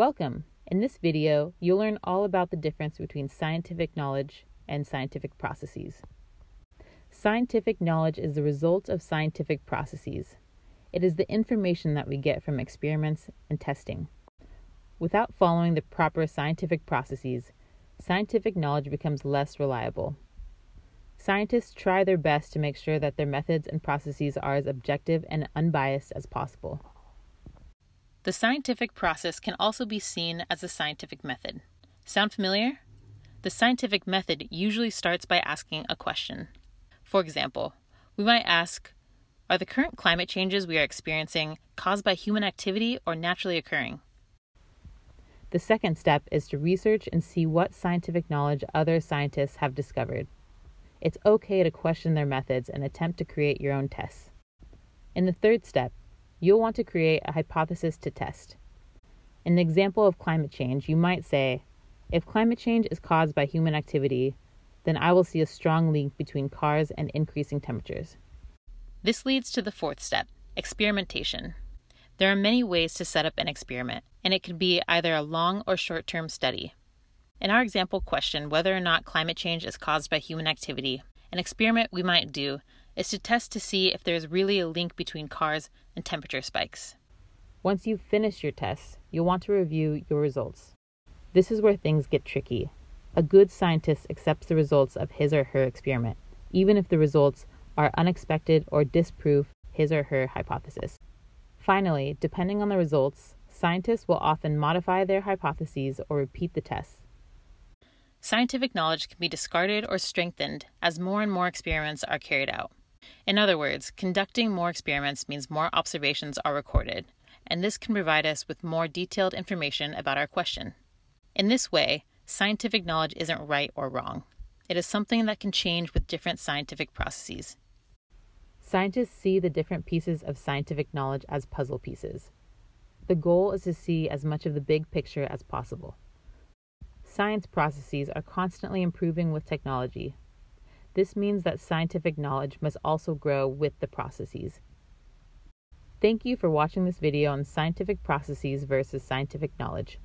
Welcome! In this video, you'll learn all about the difference between scientific knowledge and scientific processes. Scientific knowledge is the result of scientific processes. It is the information that we get from experiments and testing. Without following the proper scientific processes, scientific knowledge becomes less reliable. Scientists try their best to make sure that their methods and processes are as objective and unbiased as possible. The scientific process can also be seen as a scientific method. Sound familiar? The scientific method usually starts by asking a question. For example, we might ask Are the current climate changes we are experiencing caused by human activity or naturally occurring? The second step is to research and see what scientific knowledge other scientists have discovered. It's okay to question their methods and attempt to create your own tests. In the third step, you'll want to create a hypothesis to test. In an example of climate change, you might say, if climate change is caused by human activity, then I will see a strong link between cars and increasing temperatures. This leads to the fourth step experimentation. There are many ways to set up an experiment, and it can be either a long or short term study. In our example question whether or not climate change is caused by human activity, an experiment we might do is to test to see if there is really a link between cars and temperature spikes. Once you've finished your tests, you'll want to review your results. This is where things get tricky. A good scientist accepts the results of his or her experiment, even if the results are unexpected or disprove his or her hypothesis. Finally, depending on the results, scientists will often modify their hypotheses or repeat the tests. Scientific knowledge can be discarded or strengthened as more and more experiments are carried out. In other words, conducting more experiments means more observations are recorded, and this can provide us with more detailed information about our question. In this way, scientific knowledge isn't right or wrong. It is something that can change with different scientific processes. Scientists see the different pieces of scientific knowledge as puzzle pieces. The goal is to see as much of the big picture as possible. Science processes are constantly improving with technology, this means that scientific knowledge must also grow with the processes. Thank you for watching this video on scientific processes versus scientific knowledge.